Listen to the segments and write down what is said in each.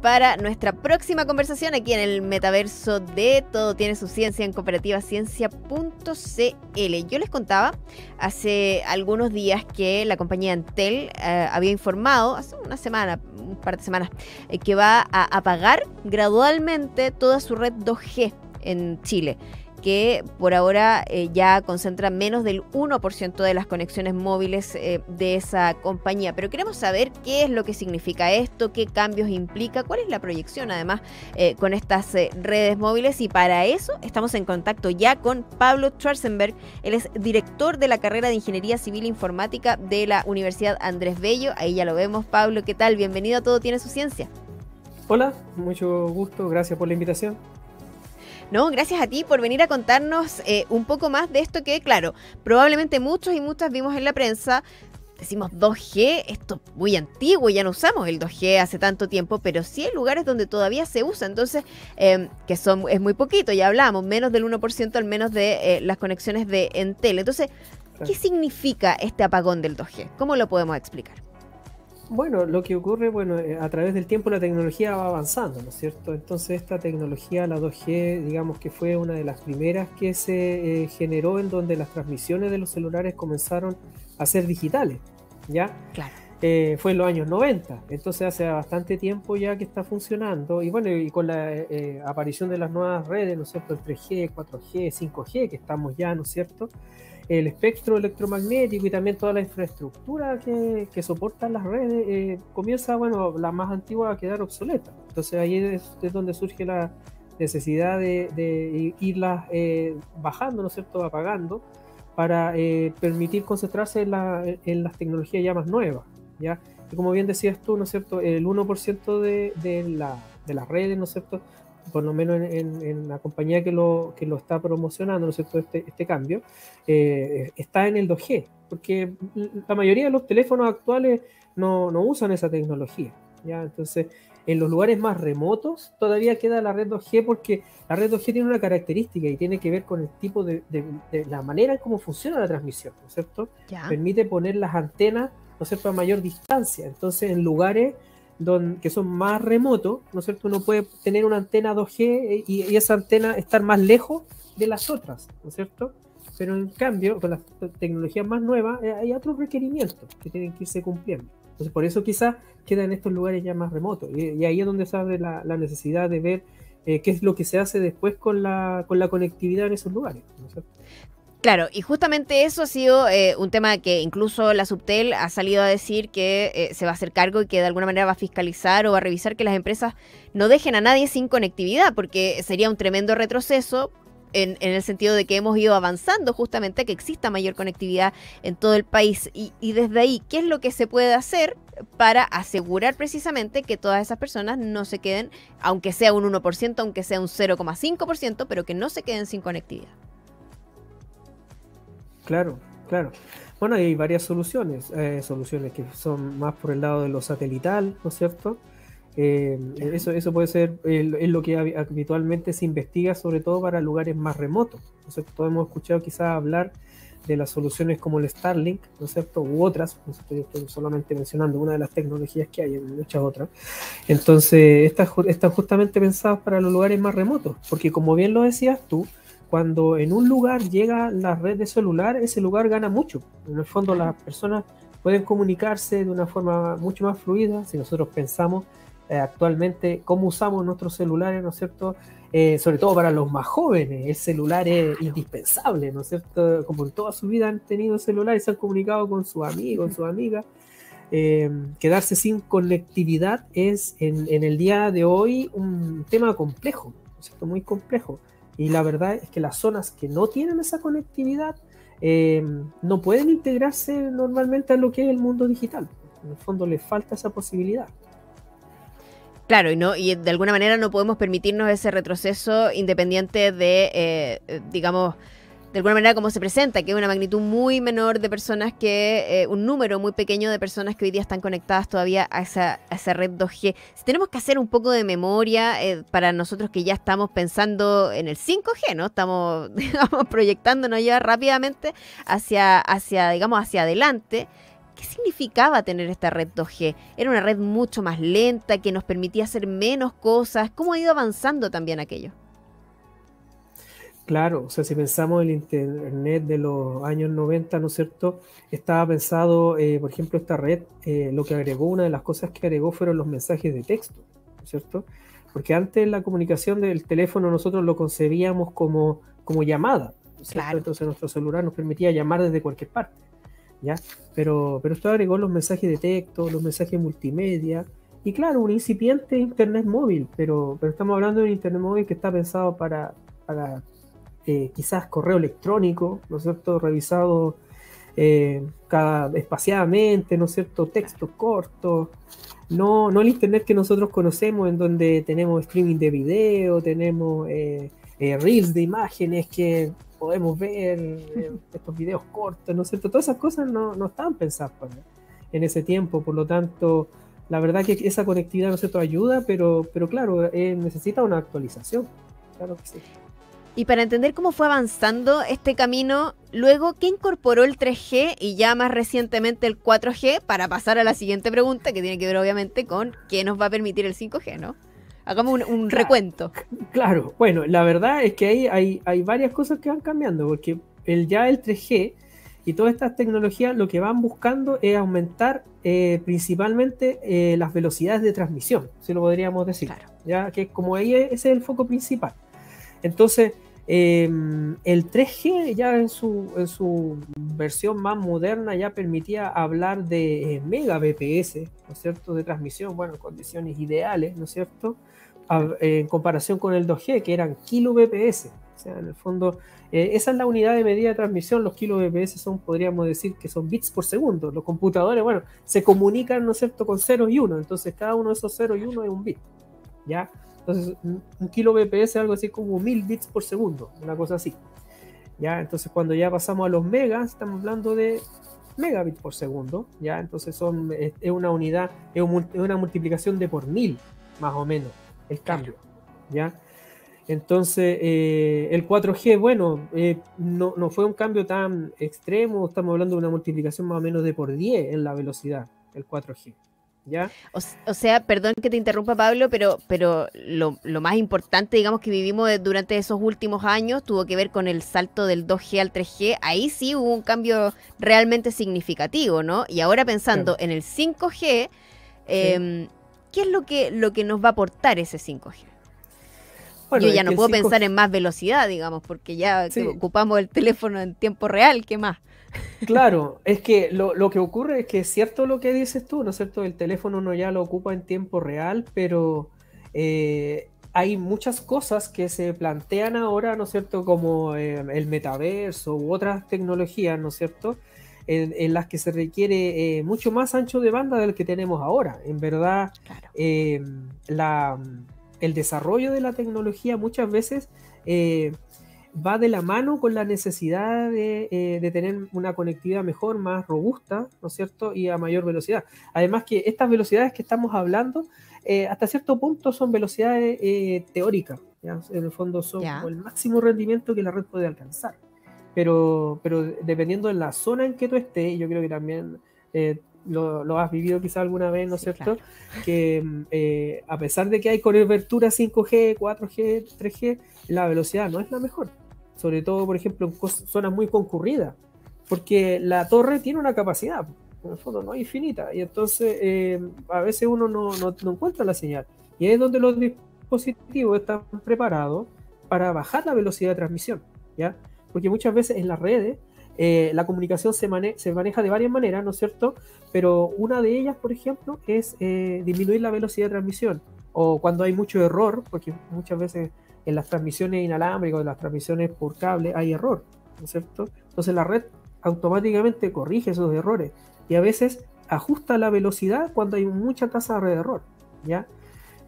para nuestra próxima conversación aquí en el metaverso de Todo tiene su ciencia en cooperativaciencia.cl. Yo les contaba hace algunos días que la compañía Entel eh, había informado, hace una semana, un par de semanas, eh, que va a apagar gradualmente toda su red 2G en Chile que por ahora eh, ya concentra menos del 1% de las conexiones móviles eh, de esa compañía. Pero queremos saber qué es lo que significa esto, qué cambios implica, cuál es la proyección además eh, con estas redes móviles y para eso estamos en contacto ya con Pablo Schwarzenberg. Él es director de la carrera de Ingeniería Civil Informática de la Universidad Andrés Bello. Ahí ya lo vemos, Pablo. ¿Qué tal? Bienvenido a Todo Tiene Su Ciencia. Hola, mucho gusto, gracias por la invitación. No, gracias a ti por venir a contarnos eh, un poco más de esto que, claro, probablemente muchos y muchas vimos en la prensa. Decimos 2G, esto es muy antiguo, ya no usamos el 2G hace tanto tiempo, pero sí hay lugares donde todavía se usa, entonces, em, que son, es muy poquito, ya hablamos, menos del 1% al menos de eh, las conexiones de Entel. Entonces, ¿qué significa este apagón del 2G? ¿Cómo lo podemos explicar? Bueno, lo que ocurre, bueno, eh, a través del tiempo la tecnología va avanzando, ¿no es cierto? Entonces esta tecnología, la 2G, digamos que fue una de las primeras que se eh, generó en donde las transmisiones de los celulares comenzaron a ser digitales, ¿ya? Claro. Eh, fue en los años 90, entonces hace bastante tiempo ya que está funcionando y bueno, y con la aparición de las nuevas redes, ¿no es cierto? El 3G, 4G, 5G, que estamos ya, ¿no es cierto? El espectro electromagnético y también toda la infraestructura que, que soportan las redes eh, comienza, bueno, la más antigua a quedar obsoleta. Entonces ahí es, donde surge la necesidad de, de irlas eh, bajando, ¿no es cierto?, apagando, para eh, permitir concentrarse en, la, en, las tecnologías ya más nuevas, ¿ya? Y como bien decías tú, ¿no es cierto?, el 1% de, de, la, de las redes, ¿no es cierto?, por lo menos en, la compañía que lo, que lo está promocionando, ¿no es cierto?, este, este cambio, eh, está en el 2G, porque la mayoría de los teléfonos actuales no, no, usan esa tecnología, ¿ya? Entonces, en los lugares más remotos todavía queda la red 2G porque la red 2G tiene una característica y tiene que ver con el tipo de, de, la manera en cómo funciona la transmisión, ¿no es cierto? Permite poner las antenas, ¿no es cierto?, a mayor distancia. Entonces, en lugares que son más remotos, ¿no es cierto? Uno puede tener una antena 2G eh, y, esa antena estar más lejos de las otras, ¿no es cierto? Pero en cambio, con las tecnologías más nuevas, eh, hay otros requerimientos que tienen que irse cumpliendo. Entonces, por eso quizás queda en estos lugares ya más remotos. Y, ahí es donde se abre la, necesidad de ver eh, qué es lo que se hace después con la, con la conectividad en esos lugares. ¿no es? Claro, y justamente eso ha sido eh, un tema que incluso la Subtel ha salido a decir que eh, se va a hacer cargo y que de alguna manera va a fiscalizar o va a revisar que las empresas no dejen a nadie sin conectividad, porque sería un tremendo retroceso en, el sentido de que hemos ido avanzando justamente a que exista mayor conectividad en todo el país. Y, y, desde ahí, ¿qué es lo que se puede hacer para asegurar precisamente que todas esas personas no se queden, aunque sea un 1%, aunque sea un 0,5%, pero que no se queden sin conectividad? Claro, claro. Bueno, hay varias soluciones, eh, soluciones que son más por el lado de lo satelital, ¿no es cierto? Eh, eso, eso puede ser es lo que habitualmente se investiga, sobre todo para lugares más remotos. ¿no es cierto? hemos escuchado quizás hablar de las soluciones como el Starlink, ¿no es cierto? U otras, ¿no estoy, solamente mencionando una de las tecnologías que hay, hay muchas otras. Entonces, estas están justamente pensadas para los lugares más remotos, porque como bien lo decías tú, cuando en un lugar llega la red de celular, ese lugar gana mucho. En el fondo las personas pueden comunicarse de una forma mucho más fluida. Si nosotros pensamos eh, actualmente cómo usamos nuestros celulares, ¿no es cierto? Eh, sobre todo para los más jóvenes, el celular es indispensable, ¿no es cierto? Como en toda su vida han tenido celular y se han comunicado con sus amigos, con sus amigas. Eh, quedarse sin conectividad es en, en, el día de hoy un tema complejo, ¿no es cierto? Muy complejo. Y la verdad es que las zonas que no tienen esa conectividad eh, no pueden integrarse normalmente a lo que es el mundo digital. En el fondo les falta esa posibilidad. Claro, y, no, y de alguna manera no podemos permitirnos ese retroceso independiente de, eh, digamos, de alguna manera como se presenta, que es una magnitud muy menor de personas que, eh, un número muy pequeño de personas que hoy día están conectadas todavía a esa, esa red 2G. Si tenemos que hacer un poco de memoria eh, para nosotros que ya estamos pensando en el 5G, ¿no? Estamos, digamos, proyectándonos ya rápidamente hacia, hacia, digamos, hacia adelante. ¿Qué ¿qué significaba tener esta red 2G? ¿Era una red mucho más lenta que nos permitía hacer menos cosas? ¿Cómo ha ido avanzando también aquello? Claro, o sea, si pensamos en el Internet de los años 90, ¿no es cierto? Estaba pensado, eh, por ejemplo, esta red, eh, lo que agregó, una de las cosas que agregó fueron los mensajes de texto, ¿no es cierto? Porque antes la comunicación del teléfono nosotros lo concebíamos como, como llamada, claro. Entonces nuestro celular nos permitía llamar desde cualquier parte, ¿ya? Pero, pero esto agregó los mensajes de texto, los mensajes multimedia, y claro, un incipiente Internet móvil, pero, pero estamos hablando de un Internet móvil que está pensado para, para eh, quizás correo electrónico, ¿no es cierto? Revisado eh, cada, espaciadamente, ¿no es cierto? Texto corto, no, no el Internet que nosotros conocemos, en donde tenemos streaming de video, tenemos eh, reels de imágenes que podemos ver, estos videos cortos, ¿no es cierto? Todas esas cosas no, no estaban pensadas en ese tiempo, por lo tanto, la verdad que esa conectividad, ¿no es cierto?, ayuda, pero, pero claro, necesita una actualización. Claro que sí. Y para entender cómo fue avanzando este camino, luego, ¿qué incorporó el 3G y ya más recientemente el 4G? Para pasar a la siguiente pregunta, que tiene que ver obviamente con qué nos va a permitir el 5G, ¿no? Hagamos un, recuento. Claro, bueno, la verdad es que ahí hay, hay varias cosas que van cambiando, porque el, ya el 3G y todas estas tecnologías lo que van buscando es aumentar eh, principalmente eh, las velocidades de transmisión, si lo podríamos decir. Claro. Ya que como ahí ese es el foco principal. Entonces, Em, el 3G ya en su, versión más moderna ya permitía hablar de eh, megabps, ¿no es cierto?, de transmisión, bueno, en condiciones ideales, ¿no es cierto?, en comparación con el 2G, que eran kilobps. O sea, en el fondo, eh, esa es la unidad de medida de transmisión. Los kilobps son, podríamos decir, que son bits por segundo. Los computadores, bueno, se comunican, ¿no es cierto?, con 0 y 1. Entonces, cada uno de esos 0 y 1 es un bit. ¿Ya? Entonces, un, kilo BPS es algo así como mil bits por segundo, una cosa así. ¿Ya? Entonces, cuando ya pasamos a los megas, estamos hablando de megabits por segundo, ¿ya? Entonces, son, es, una unidad, es, una multiplicación de por mil, más o menos, el cambio, ¿ya? Entonces, eh, el 4G, bueno, eh, no, no, fue un cambio tan extremo, estamos hablando de una multiplicación más o menos de por 10 en la velocidad, el 4G. O, sea, perdón que te interrumpa Pablo, pero, pero lo, más importante, digamos, que vivimos durante esos últimos años tuvo que ver con el salto del 2G al 3G. Ahí sí hubo un cambio realmente significativo, ¿no? Y ahora pensando en el 5G, em, ¿qué es lo que, lo que nos va a aportar ese 5G? Yo ya no puedo pensar en más velocidad, digamos, porque ya ocupamos el teléfono en tiempo real, ¿qué más? Claro, es que lo, que ocurre es que es cierto lo que dices tú, ¿no es cierto? El teléfono no ya lo ocupa en tiempo real, pero eh, hay muchas cosas que se plantean ahora, ¿no es cierto? Como eh, el metaverso u otras tecnologías, ¿no es cierto? En, las que se requiere eh, mucho más ancho de banda del que tenemos ahora. En verdad, la, el desarrollo de la tecnología muchas veces va de la mano con la necesidad eh, de, tener una conectividad mejor, más robusta, ¿no es cierto? Y a mayor velocidad. Además que estas velocidades que estamos hablando, eh, hasta cierto punto son velocidades eh, teóricas, en el fondo son el máximo rendimiento que la red puede alcanzar. Pero, pero dependiendo de la zona en que tú estés, yo creo que también lo, has vivido quizá alguna vez, ¿no es cierto? Que a pesar de que hay cobertura 5G, 4G, 3G, la velocidad no es la mejor sobre todo, por ejemplo, en zonas muy concurridas, porque la torre tiene una capacidad, en el fondo no infinita, y entonces eh, a veces uno no, encuentra la señal. Y es donde los dispositivos están preparados para bajar la velocidad de transmisión, ¿ya? Porque muchas veces en las redes eh, la comunicación se, se, maneja de varias maneras, ¿no es cierto? Pero una de ellas, por ejemplo, es eh, disminuir la velocidad de transmisión. O cuando hay mucho error, porque muchas veces en las transmisiones inalámbricas, en las transmisiones por cable, hay error, ¿no es cierto? Entonces la red automáticamente corrige esos errores y a veces ajusta la velocidad cuando hay mucha tasa de error, ¿ya?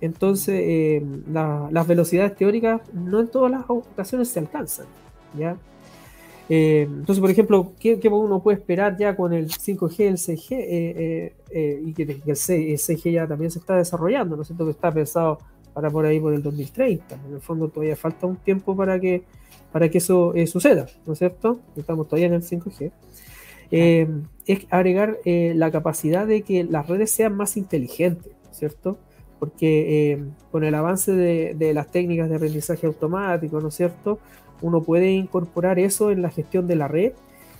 Entonces eh, las velocidades teóricas no en todas las ocasiones se alcanzan, ¿ya? Eh, entonces, por ejemplo, ¿qué, uno puede esperar ya con el 5G, el 6G? Eh, y que, el, 6G ya también se está desarrollando, ¿no es cierto? Que está pensado para por ahí por el 2030. En el fondo todavía falta un tiempo para que, para que eso eh, suceda, ¿no es cierto? Estamos todavía en el 5G. eh, es agregar eh, la capacidad de que las redes sean más inteligentes, ¿cierto? Porque eh, con el avance de, las técnicas de aprendizaje automático, ¿no es cierto? Uno puede incorporar eso en la gestión de la red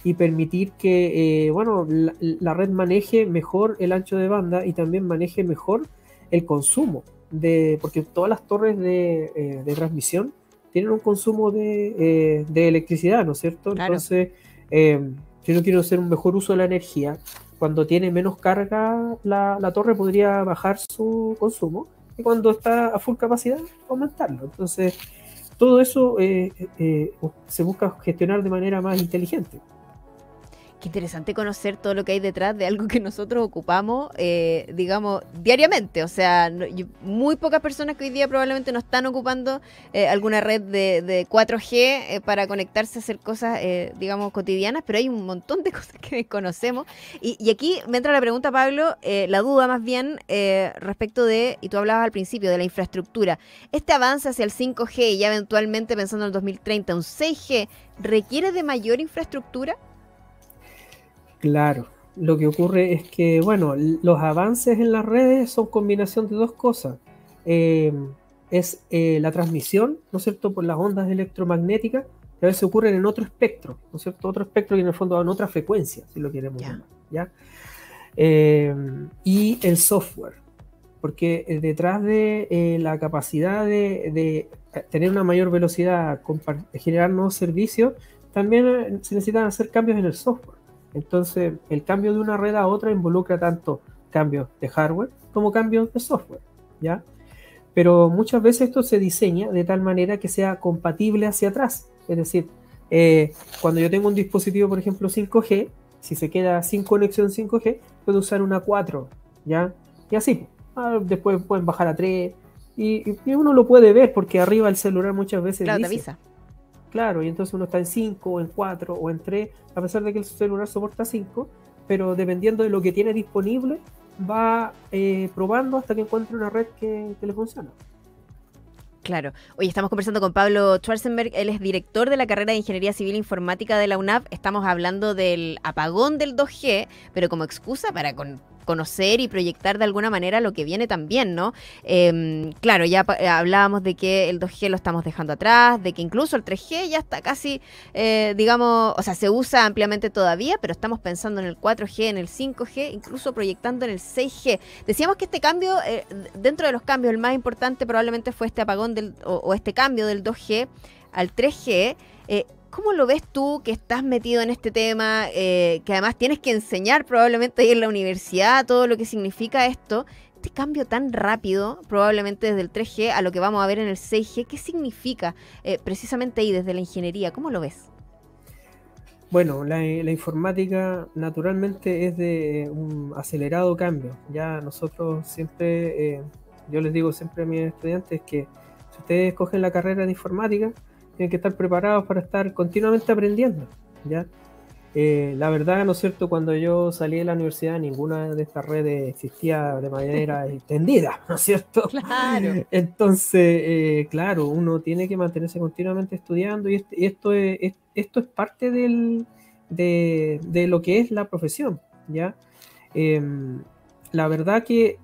y permitir que, bueno, la, red maneje mejor el ancho de banda y también maneje mejor el consumo, de, porque todas las torres de, transmisión tienen un consumo de, electricidad, ¿no es cierto? Entonces, si uno quiere hacer un mejor uso de la energía, cuando tiene menos carga la, torre podría bajar su consumo y cuando está a full capacidad aumentarlo. Entonces, todo eso eh, eh, eh, se busca gestionar de manera más inteligente. Qué interesante conocer todo lo que hay detrás de algo que nosotros ocupamos, eh, digamos, diariamente. O sea, muy pocas personas que hoy día probablemente no están ocupando eh, alguna red de, 4G eh, para conectarse a hacer cosas, digamos, cotidianas, pero hay un montón de cosas que desconocemos. Y, y aquí me entra la pregunta, Pablo, la duda más bien respecto de, y tú hablabas al principio, de la infraestructura. Este avance hacia el 5G y ya eventualmente pensando en el 2030, un 6G, ¿requiere de mayor infraestructura? Claro, lo que ocurre es que, bueno, los avances en las redes son combinación de dos cosas. Eh, es eh, la transmisión, ¿no es cierto?, por las ondas electromagnéticas, que a veces ocurren en otro espectro, ¿no es cierto? Otro espectro y en el fondo en otra frecuencia, si lo queremos llamar, ¿ya? Eh, y el software, porque detrás de la capacidad de, tener una mayor velocidad, de generar nuevos servicios, también se necesitan hacer cambios en el software. Entonces, el cambio de una red a otra involucra tanto cambios de hardware como cambios de software, ¿ya? Pero muchas veces esto se diseña de tal manera que sea compatible hacia atrás. Es decir, eh, cuando yo tengo un dispositivo, por ejemplo, 5G, si se queda sin conexión 5G, puedo usar una 4, ¿ya? Y así. Ah, después pueden bajar a 3. Y, uno lo puede ver porque arriba el celular muchas veces claro, avisa. Claro, y entonces uno está en 5 o en 4 o en 3, a pesar de que el celular soporta 5, pero dependiendo de lo que tiene disponible, va eh, probando hasta que encuentre una red que, le funciona. Claro. Hoy estamos conversando con Pablo Schwarzenberg, él es director de la carrera de Ingeniería Civil Informática de la UNAP. Estamos hablando del apagón del 2G, pero como excusa para con conocer y proyectar de alguna manera lo que viene también, ¿no? Em, claro, ya eh, hablábamos de que el 2G lo estamos dejando atrás, de que incluso el 3G ya está casi, eh, digamos, o sea, se usa ampliamente todavía, pero estamos pensando en el 4G, en el 5G, incluso proyectando en el 6G. Decíamos que este cambio, eh, dentro de los cambios, el más importante probablemente fue este apagón del, o, este cambio del 2G al 3G. ¿Cómo lo ves tú que estás metido en este tema, eh, que además tienes que enseñar probablemente ahí en la universidad todo lo que significa esto? Este cambio tan rápido, probablemente desde el 3G a lo que vamos a ver en el 6G, ¿qué significa eh, precisamente ahí desde la ingeniería? ¿Cómo lo ves? Bueno, la, informática naturalmente es de un acelerado cambio. Ya nosotros siempre, eh, yo les digo siempre a mis estudiantes que si ustedes cogen la carrera de informática, tienen que estar preparados para estar continuamente aprendiendo, ¿ya? Eh, la verdad, ¿no es cierto? Cuando yo salí de la universidad, ninguna de estas redes existía de manera extendida, ¿no es cierto? Claro. Entonces, eh, claro, uno tiene que mantenerse continuamente estudiando y, este, esto, es, esto es parte del, de, de, lo que es la profesión, ¿ya? Em, la verdad que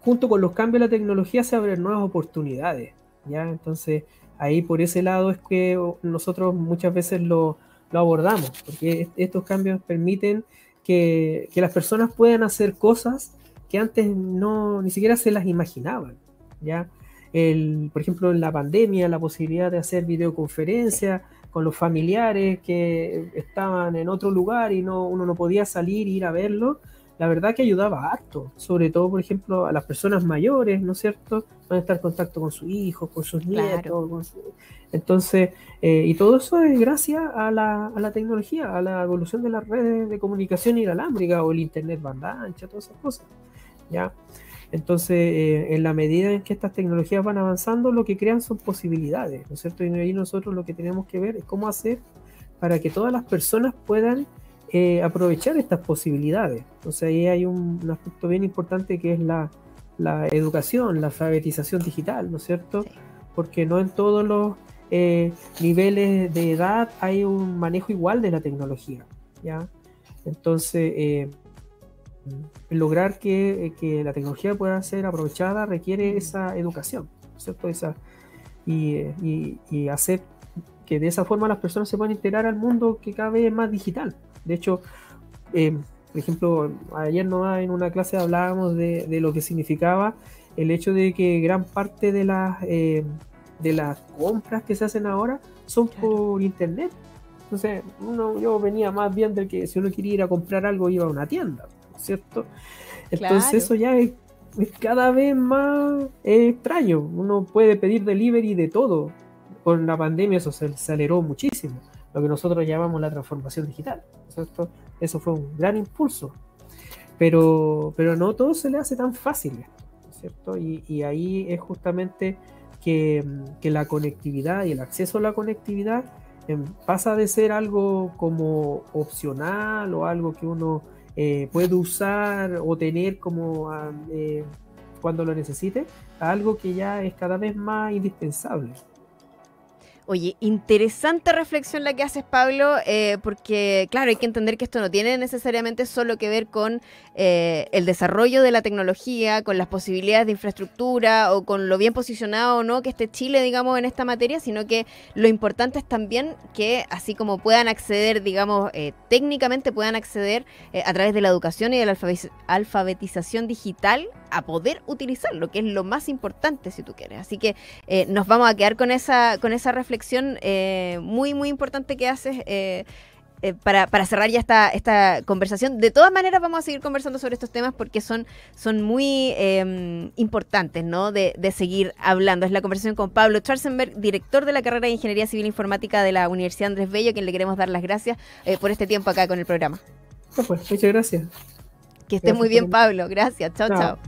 junto con los cambios de la tecnología se abren nuevas oportunidades, ¿ya? Entonces, ahí por ese lado es que nosotros muchas veces lo, abordamos, porque estos cambios permiten que, las personas puedan hacer cosas que antes no ni siquiera se las imaginaban, ¿ya? Por ejemplo, en la pandemia, la posibilidad de hacer videoconferencias con los familiares que estaban en otro lugar y no, uno no podía salir e ir a verlo, la verdad que ayudaba harto, sobre todo, por ejemplo, a las personas mayores, ¿no es cierto? Van a estar en contacto con su hijo, con sus nietos. Entonces, eh, y todo eso es gracias a la, a la, tecnología, a la evolución de las redes de comunicación inalámbrica o el internet banda ancha, todas esas cosas. ¿ya? Entonces, eh, en la medida en que estas tecnologías van avanzando, lo que crean son posibilidades, ¿no es cierto? Y ahí nosotros lo que tenemos que ver es cómo hacer para que todas las personas puedan eh, aprovechar estas posibilidades. Entonces ahí hay un, aspecto bien importante que es la, educación, la alfabetización digital, ¿no es cierto? Porque no en todos los eh, niveles de edad hay un manejo igual de la tecnología. ¿ya? Entonces, eh, lograr que, que, la tecnología pueda ser aprovechada requiere esa educación, ¿cierto? Esa, y, y, hacer que de esa forma las personas se puedan integrar al mundo que cada vez es más digital. De hecho, eh, por ejemplo, ayer no en una clase hablábamos de, de, lo que significaba el hecho de que gran parte de las, eh, de las compras que se hacen ahora son por internet. Entonces, uno, yo venía más bien de que si uno quería ir a comprar algo iba a una tienda, ¿cierto? Entonces eso ya es, cada vez más extraño. Uno puede pedir delivery de todo. Con la pandemia eso se aceleró muchísimo, lo que nosotros llamamos la transformación digital. Eso fue un gran impulso. Pero, pero no todo se le hace tan fácil, ¿cierto? Y, ahí es justamente que, que, la conectividad y el acceso a la conectividad em, pasa de ser algo como opcional o algo que uno eh, puede usar o tener como ah, eh, cuando lo necesite, a algo que ya es cada vez más indispensable. Oye, interesante reflexión la que haces, Pablo, eh, porque claro, hay que entender que esto no tiene necesariamente solo que ver con eh, el desarrollo de la tecnología, con las posibilidades de infraestructura o con lo bien posicionado o no que esté Chile, digamos, en esta materia, sino que lo importante es también que así como puedan acceder, digamos, eh, técnicamente puedan acceder a través de la educación y de la alfabetización digital a poder utilizarlo, que es lo más importante si tú quieres. Así que nos vamos a quedar con esa, con esa reflexión eh, muy, muy importante que haces. Eh, eh, para, cerrar ya esta, esta conversación. De todas maneras, vamos a seguir conversando sobre estos temas porque son, son muy em, importantes ¿no? De, seguir hablando. Es la conversación con Pablo Schwarzenberg, director de la carrera de Ingeniería Civil Informática de la Universidad Andrés Bello, a quien le queremos dar las gracias por este tiempo acá con el programa. pues, muchas gracias. Que esté muy bien, Pablo. Gracias. chao. chao.